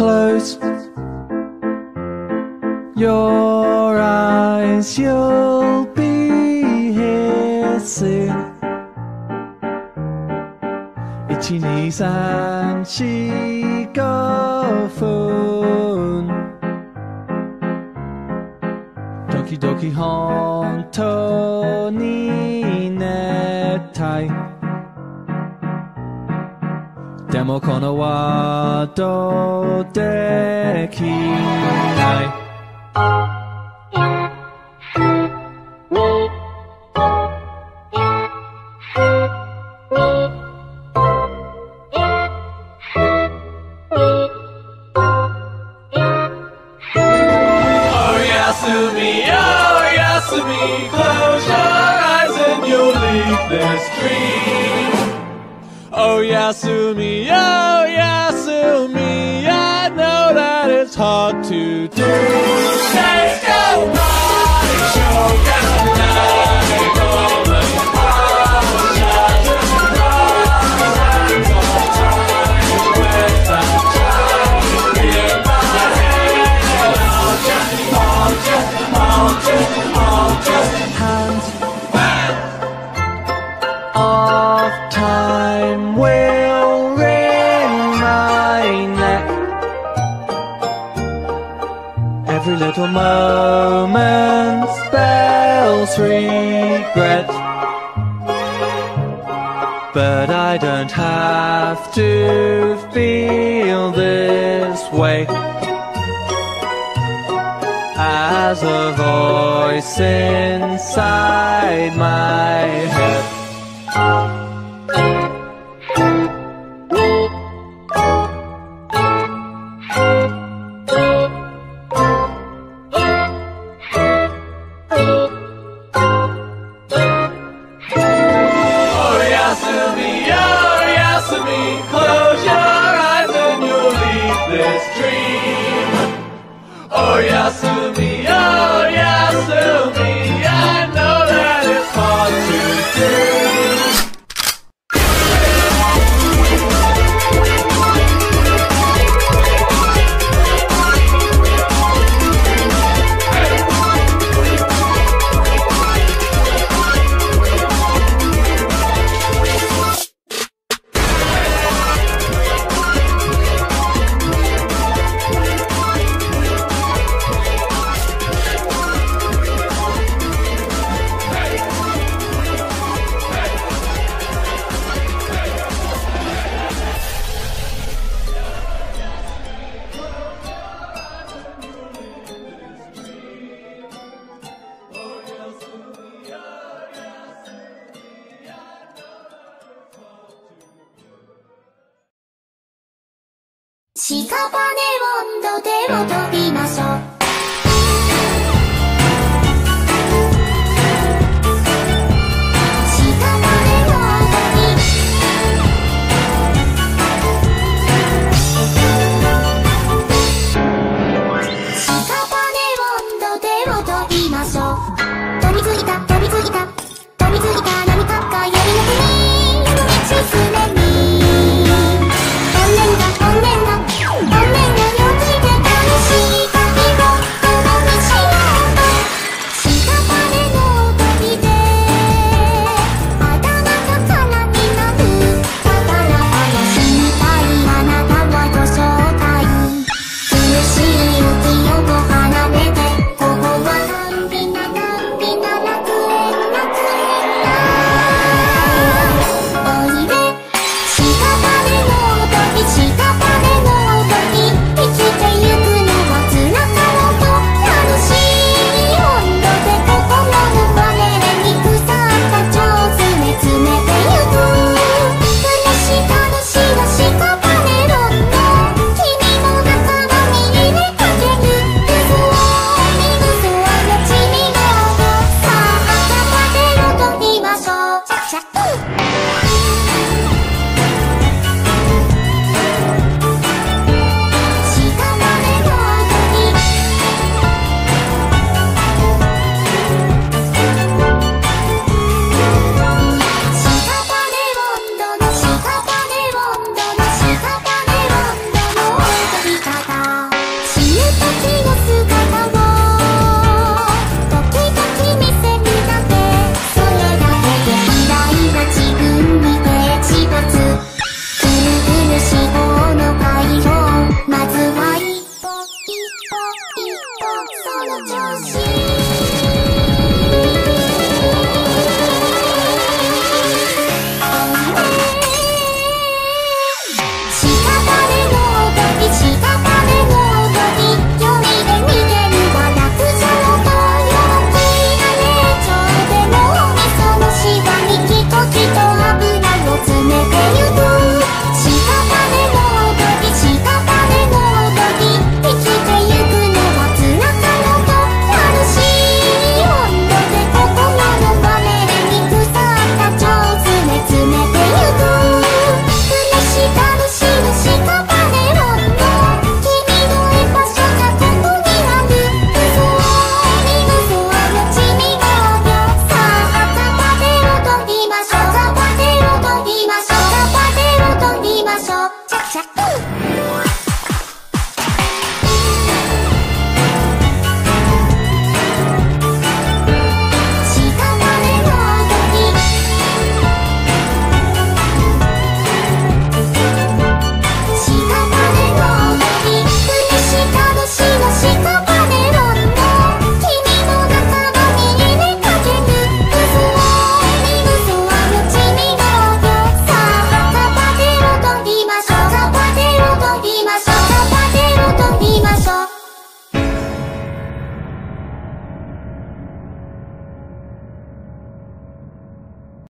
Close your eyes, you'll be here soon. Ichi ni san shi go fun. Doki doki hontou ni nettai. でもこのワードできない休みよ休み Close your eyes and you'll leave this dream Oh Yasumi, oh Yasumi, I know that it's hard to do. Let's go! Every little moment spells regret. But I don't have to feel this way as a voice inside my head. Oh 屍温度でも飛びましょう」「